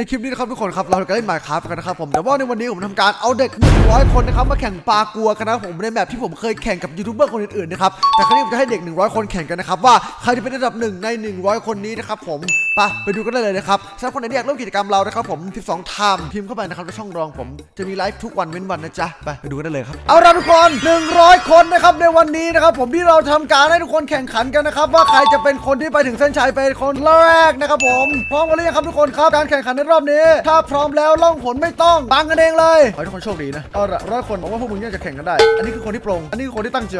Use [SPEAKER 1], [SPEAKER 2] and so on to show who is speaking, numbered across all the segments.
[SPEAKER 1] ในคลิปนี้นะครับทุกคนครับเราจะเล่นหมายครับกันนะครับผมแต่ว่าในวันนี้ผมทำการเอาเด็ก 100 คนนะครับมาแข่งปลากัวกันนะครับผมในแบบที่ผมเคยแข่งกับยูทูบเบอร์คนอื่นๆนะครับแต่ครั้งนี้ผมจะให้เด็ก 100 คนแข่งกันนะครับว่าใครจะเป็นอันดับหนึ่งใน 100 คนนี้นะครับผมไปไปดูกันได้เลยนะครับสำหรับคนไหนที่อยากร่วมกิจกรรมเรานะครับผม 12 ไทม์พิมพ์เข้าไปนะครับในช่องรองผมจะมีไลฟ์ทุกวันเว้นวันนะจ๊ะไปไปดูกันได้เลยครับเอาละทุกคน 100 คนนะครับในวันนี้นะครับผมที่เราทำการให้ทุกคนแข่งขันกันนะครับว่าใครจะเป็นคนที่ไปถึงเส้นชัยเป็นคนแรกนะครับผมพร้อมกันหรือยังครับทุกคนครับการแข่งขันในรอบนี้ ถ้าพร้อมแล้วล่องผลไม่ต้องบังกันเองเลยขอให้ทุกคนโชคดีนะเอาละร้อยคนบอกว่าพวกมึงเนี่ยจะแข่งกันได้ อันนี้คือคนที่ปรงอันนี้คือคนที่ตั้งใจ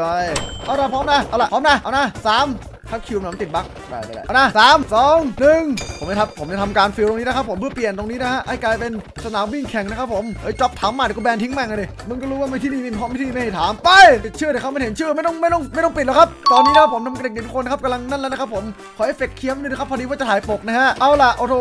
[SPEAKER 1] เอาละพร้อมนะเอาละพร้อมนะเอานะสามถ้าคิวมันติดบั๊กได้ได้ได้เอานะสามสองหนึ่งผมจะทำผมจะทำการฟิลตรงนี้นะครับผมเพื่อเปลี่ยนตรงนี้นะฮะให้กลายเป็นสนามวิ่งแข่งนะครับผมเอ้ยจ็อบถามมาเดี๋ยวกูแบนทิ้งแม่งเลยมึงก็รู้ว่าไม่ที่นี่มีเพราะไม่ที่นี่ไม่ให้ถามไปปิดชื่อเลยครับไม่เห็นชื่อไม่ต้องไม่ต้องไม่ต้องปิดแล้วครับ ตอนนี้นะครับผมทำเด็กทุกคนนะครับกำลังนั่นแล้วนะครับผมขอเอฟเฟกต์เคียมด้วยนะครับพอดีว่าจะถ่ายปกนะฮะเอาล่ะโอ้โห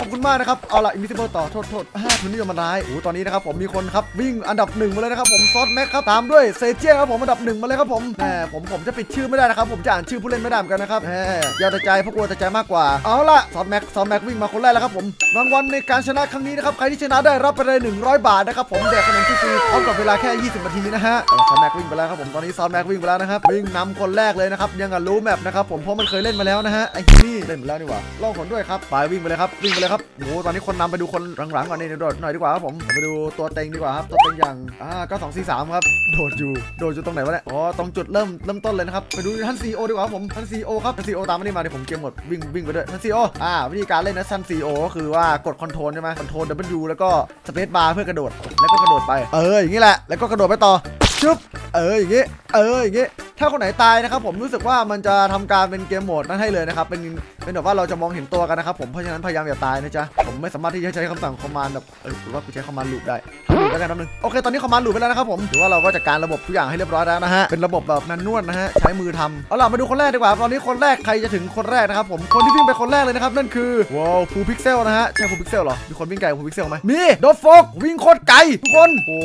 [SPEAKER 1] ขอบคุณมากนะครับเอาล่ะอินวิซิเบิลต่อโทษโทษอ่าทุนนิยมมันร้ายโอ้โหตอนนี้นะครับผมมีคนครับวิ่งอันดับหนึ่งมาเลยนะครับผมซอสแม็กครับตามด้วยเซเจียครับผมอันดับหนึ่งมาเลยครับผมแหมผมผมจะปิดชื่อไม่ได้นะครับผมจะอ่านชื่อผู้เล่นไม่ได้เหมือนกันนะครับแหมอย่าตใจเพราะกลัวตใจมากกว่าเอาล่ะซอสแม็กซอสแม็กวิ่งมาคนแรกแล้วครับผมรางวัลในการชนะครั้งนี้นะครับใครที่ชนะได้รับไปเลย 100 บาทนะครับผมแดกขนมฟรีพร้อมกับเวลาแค่ 20 นาทีนะฮะซอสแม็กวิ่งไปแล้วครับผมตอนนี้ซอสแม็กวิ่งไปแล้วนะครับวิ่งนำคนแรกเลยนะครับยังกับรู้แมปนะครับผมเพราะมันเคยเล่นมาแล้วนะฮะไอ้นี่เล่นมาแล้วนี่หว่าล่องผลด้วยครับไปวิ่งไปเลยครับวิ่งไปเลยครับโอ้โหตอนนี้คนนำไปดูคนหลังๆก่อนนี่ยโดดหน่อยดีกว่าครับผมไปดูตัวเต็งดีกว่าครับตัวเต็งอย่างอ่าก็สองสี่สามครับโดดอยู่โดดอยู่ตรงไหนวะเนี่ยอ๋อตรงจุดเริ่มเริ่มต้นเลยนะครับไปดูท่านซีโอดีกว่าครับผมท่านซีโอครับท่านซีโอตามมานี่มาเดี๋ยวผม game mode วิ่งวิ่งไปด้วยท่านซีโออ่าวิธีการเล่นนะท่านซีโอก็คือว่ากดคอนโทรลใช่ไหมคอนโทรล W แล้วก็สเปซบาร์เพื่อกระโดดแล้วก็กระโดดไปเอออย่างนี้แหละแล้วก็กระโดดไปต่อชึบเอออย่างงี้เอออย่างงี้ถ้าคนไหนตายนะครับผมรู้สึกว่ามันจะทำการเป็น game mode นั้นให้เลยนะครับเป็นเป็นแบบว่าเราจะมองเห็นตัวกันนะครับผมเพราะฉะนั้นพยายามอย่าตายนะจ๊ะผมไม่สามารถที่จะใช้คำสั่ง command แบบเออหรือว่ากูใช้ command loop ได้ทำ loop แล้วกันแป๊บนึงโอเคตอนนี้ command loop ไปแล้วนะครับผมถือว่าเราก็จัดการระบบทุกอย่างให้เรียบร้อยแล้วนะฮะเป็นระบบแบบนันนวดนะฮะใช้มือทำเอาล่ะมาดูคนแรกดีกว่าตอนนี้คนแรกใครจะถึงคนแรกนะครับผมคนที่วิ่งไปคนแรกเลยนะครับนั่นคือว้าวฟูพิกเซลนะฮะใช่ฟูพิกเซลเหรอมีคนวิ่งไกลฟูพิกเซลไหมมีโดฟกวิ่งโคตรไกลทุกคนโอ้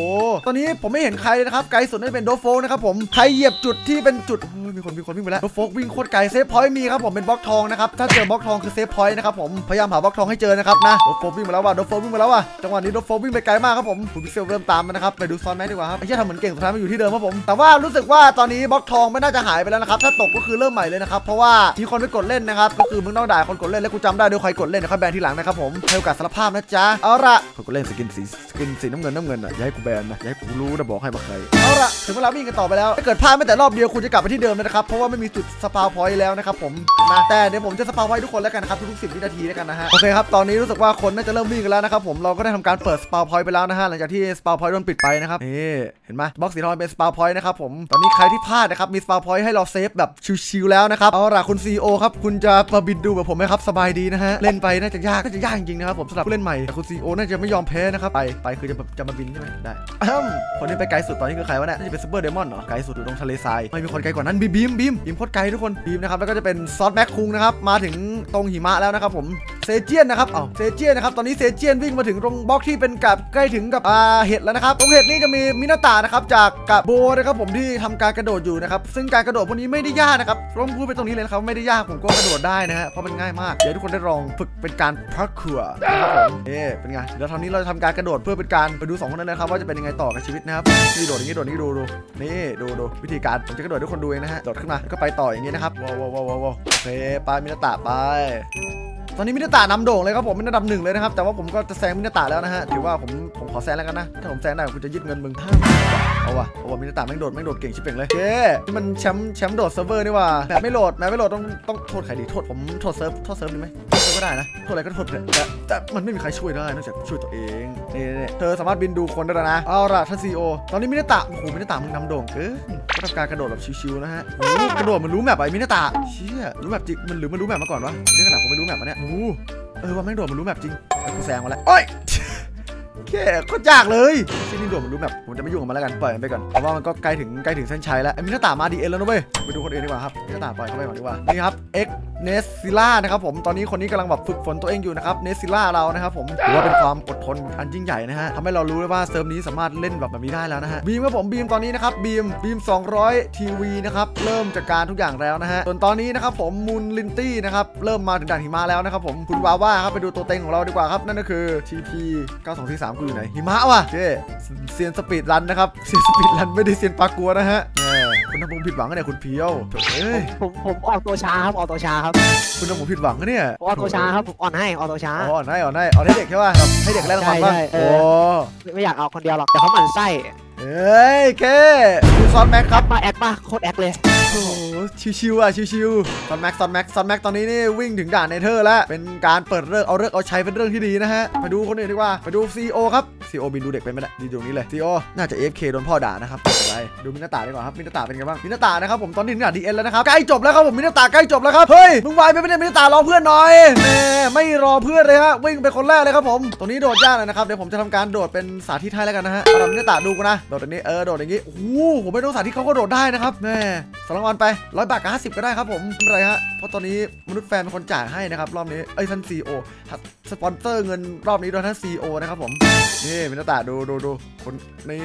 [SPEAKER 1] ตอนนี้ผมไม่เห็นใครนะครับไกลสุดน่าจะเป็นโดฟโฟกนะครับผมใครเหยียบจุดที่เป็นจุดโอ้ยมีคนมีคนวิ่งไปแล้วโดฟโฟกวิ่งโคตรไกล save point มีครับผมเป็นบล็อกทองนะครับถ้าเจอบล็อกทองคือ save point นะครับผมพยายามหาบล็อกทองให้เจอนะครับนะโดฟโฟกวิ่งมาแล้วว่ะโดฟโฟกวิ่งมาแล้วว่ะจังหวะนี้โดฟโฟกวิ่งไปไกลมากครับผมฟูพิกเซลเริ่มตามมานะครับไปดูซอนแม็กดีกว่าครับไอ้เหี้ยทำเหมือนเก่งสุดท้ายมาอยู่ที่เดิมครับผมแต่ว่ารู้สึกว่าตอนนี้บล็อกทองไม่น่าจะหายไปแล้วนะครับถ้าตกก็คือเริ่มใหม่เลยนะครับเพราะว่ามีคนไปกดเล่นนะครับก็คือมึงต้องด่าคนกดเล่นแล้วกูจำได้ด้วยใครกดเล่นนะครับแบนทีหลังนะครับผมให้โอกาสสารภาพนะจ๊ะเอาละคนกดเล่น skin สี skin สีน้ำเงินน้ำเงินอะอย่าให้กูแบนนะอย่าให้กูรู้นะบอกให้มาใครเอาละถึงเวลาวิ่งกันต่อไปแล้วถ้าเกิดพลาดไม่แต่รอบเดียวคุณจะกลับไปที่เดิมนะครับ เพราะว่าไม่มีจุด spawn point แล้วนะครับผมนะแต่เดี๋ยวผมจะ spawn ไว้ทุกคนแล้วกันนะครับทุกๆสิบวินาทีแล้วกันนะฮะโอเคครับตอนนี้รู้สึกว่าคนน่าจะเริ่มวิ่งกันแล้วนะครับผมเราก็ได้ทำการเปิด spawn point ไปแล้วนะฮะหลังจากที่ spawn point โดนปิดไปนะครับนี่เห็นไหมบล็อกสีทองเป็น spawn point นะครับผมตอนนี้ใครที่พลาดนะครับมี spawn point ให้เรา save แบบชิวๆแล้วนะครับเอาล่ะคุณซีโอครับคุณจะมาบินดูแบบผมไหมครับสบายดีนะฮะเล่นไปน่าจะยากน่าจะยากจริงๆนะครับผมสำหรับผู้เล่นใหม่แต่คุณซีโอน่าจะไม่ยอมแพ้นะครับไปไปคือจะจะมาบินใช่ไหมได้คนนี้ไปไกลสุดตอนนี้คือใครวะเนี่ยน่าจะเป็นซูเปอร์เดมอนเหรอไกลสุดอยู่ตรงทะเลทรายไม่มีคนไกลกว่านั้นบีมบีมบีมบีมโคตรไกลทุกคนบีมนะครับแล้วก็จะเป็นซอสแม็กคุงนะครับมาถึงตรงหิมะแล้วนะครับผม เซเจียนนะครับ เอ๋อเซเจียนนะครับ ตอนนี้เซเจียนวิ่งมาถึงตรงบล็อกที่เป็นกับใกล้ถึงกับอ่าเห็ดแล้วนะครับ ตรงเห็ดนี่จะมีมินาตานะครับจากกับโบนะครับผมที่ทำการกระโดดอยู่นะครับ ซึ่งการกระโดดพวกนี้ไม่ได้ยากนะครับต้องพูดไปตรงนี้เลยนะครับ ไม่ได้ยากผมก็กระโดดได้นะฮะ เพราะมันง่ายมาก เดี๋ยวทุกคนได้ลองฝึกเป็นการพักเขือนะครับผมเอ๊เป็นไง เดี๋ยวทำนี้เราจะทำการกระโดดเพื่อเป็นการไปดูสองคนนั้นนะครับว่าจะเป็นยังไงต่อกับชีวิตนะครับนี่โดดอย่างนี้โดดอย่างนี้ดูดูนี่ดูดูวิธีการผมจะกระโดดให้คนดูเองนะฮะโดดขึ้นมาก็ไปต่ออย่างนี้นะครับว้าวว้าวว้าวโอเคไปมินาตาไป ตอนนี้มินาตานำโด่งเลยครับผมเป็นอันดับหนึ่งเลยนะครับ แต่ว่าผมก็จะแซงมินาตาแล้วนะฮะถือว่าผมผมขอแซงแล้วกันนะ ถ้าผมแซงได้ผมจะยึดเงินมึงเอาวะเอาวะมินาตาแม่งโดดแม่งโดดเก่งชิบเป่งเลยเย้นี่มันแชมป์แชมป์โดดเซิร์ฟเวอร์นี่ว่า map ไม่ load map ไม่ load ต้องต้องโทษใครดีโทษผมโทษ serv โทษ serv ดีไหมโทษก็ได้นะโทษอะไรก็โทษเถอะแต่แต่มันไม่มีใครช่วยได้นอกจากช่วยตัวเองนี่นี่เธอสามารถบินดูคนได้แล้วนะเอาล่ะท่านซีโอตอนนี้มินาตาโอ้โหมินาตามึงนำโด่งเกินก็ทำการกระโดดแบบชิวๆนะฮะกระโดดมันรู้ map ไอ้มินาตาเชี่ยรู้ map จิมันหรือมันรู้ map มาก่อนวะนี่ขนาดผมไม่รู้ map มาเนี่ยโอ้เออว่าแม่งโดดมันรู้ map จริงกูแซงมาแล้วโอ้ยแค่ก็ยากเลยที่นี่โดดมันรู้ map ผมจะไม่ยุ่งกับมันแล้วกันปล่อยมันไปก่อนเพราะว่ามันก็ใกล้ถึงใกล้ถึงเส้นชัยแล้วไอ้มินาตามา The End แล้วนะเว้ยไปดูคนอื่นดีกว่าครับหน้าตาปล่อยเข้าไปก่อนดีกว่านี่ครับ X เนสซิล่านะครับผมตอนนี้คนนี้กำลังแบบฝึกฝนตัวเองอยู่นะครับเนสซิล่าเรานะครับผมถือว่าเป็นความอดทนอันยิ่งใหญ่นะฮะทำให้เรารู้เลยว่า serv นี้สามารถเล่นแบบแบบนี้ได้แล้วนะฮะบีมครับผมบีมตอนนี้นะครับบีมบีม 200 ทีวีนะครับเริ่มจัดการทุกอย่างแล้วนะฮะส่วนตอนนี้นะครับผมมูนลินตี้นะครับเริ่มมาถึงด่านหิมะแล้วนะครับผมคุณวาว่าครับไปดูตัวเต็งของเราดีกว่าครับนั่นก็คือ TP 9243คืออยู่ไหนหิมะว่ะเจ๊เซียน speedrun นะครับเซียน speedrun ไม่ได้เซียน parkour นะฮะคุณทำผมผิดหวังกันเนี่ยคุณเพียวเอ้ย
[SPEAKER 2] ผมผมออกตัวช้าครับออกตัวช้าครับ
[SPEAKER 1] คุณทำผมผิดหวังกันเนี่ย
[SPEAKER 2] ผมออกตัวช้าครับผมอ่อนให้ออกตัวช้า
[SPEAKER 1] อ๋ออ่อนให้อ่อนให้อ่อนให้เด็กใช่ป่ะแบบให้เด็กแลกรางวัลป่ะ
[SPEAKER 2] ใช่ใช่เอ
[SPEAKER 1] โอ้
[SPEAKER 2] อไม่อยากเอาคนเดียวหรอกแต่เขาหมั่นไส้
[SPEAKER 1] เอ้ยเคดูซอนแม็กครับ
[SPEAKER 2] มาแอคป่ะโคตรแอคเลย
[SPEAKER 1] โอ้โหชิวๆอะชิวๆซอนแม็กซอนแม็กซอนแม็กตอนนี้นี่วิ่งถึงด่าน Nether แล้วเป็นการเปิดเลิกเอาเลิกเอาใช้เป็นเรื่องที่ดีนะฮะไปดูคนอื่นดีกว่าไปดูซีโอครับซีโอบินดูเด็กเป็นไหมเนี่ยดีตรงนี้เลยซีโอน่าจะ AFK โดนพ่อด่านะครับอะไรดูมินาตาดีกว่าครับมินาตาเป็นไงบ้างมินาตานะครับผมตอนนี้ถึงด่าน The End แล้วนะครับใกล้จบแล้วครับผมมินาตาใกล้จบแล้วครับเฮ้ยมึงวายไปไม่ได้มินาตารอเพื่อนหน่อยแหมไม่รอเพื่อนเลยฮะวิ่งเป็นคนแรกเลยครับผมตรงนี้โดดยากเลยนะครับเดี๋ยวผมจะทำการโดดเป็นสาธิตให้แล้วกันนะฮะเอามินาตาดูกูนะโดดอันนี้เออโดดอย่างงี้โอ้โหผมไม่ต้องสาธิตเขาก็โดดได้นะครับแหม่สองรางวัลไปร้อยบาทกับห้าสิบก็ได้ครับผมไม่เป็นไรฮะเพราะตอนนี้มนุษย์แฟนเป็นคนจ่ายให้นะครับรอบนี้เอ้ยท่านซีโอสปอนเซอร์เงินรอบนี้โดยท่านซีโอนะครับผมนี่มินาตาดูดูดูคนนี่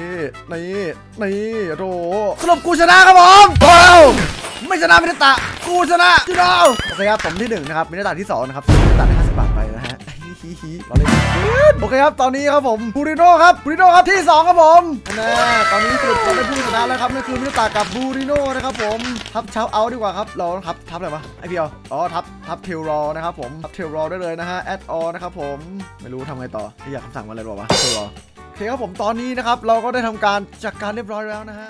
[SPEAKER 1] นี่นี่โถสรุปกูชนะครับผมว้าวไม่ชนะมินาตากูชนะจูโดโอเคครับผมที่หนึ่งนะครับมินาตาที่สองนะครับมินาตาได้ห้าสิบบาทไปนะ ฮะฮิฮิเราเล่นโอเคครับตอนนี้ครับผมบูริโน่ครับบูริโน่ครับที่สองครับผมนะตอนนี้สรุปเราได้ผู้ชนะแล้วครับนั่นคือมิตากับบูริโน่นะครับผมทับเช้าเอาดีกว่าครับเราทับทับอะไรวะไอเพียวอ๋อทับทับเทลรอนะครับผมทับเทลรอได้เลยนะฮะแอดออนะครับผมไม่รู้ทำไงต่ออยากคำสั่งมาอะไรบอกว่าเทลรอโอเคครับผมตอนนี้นะครับเราก็ได้ทำการจัดการเรียบร้อยแล้วนะฮะ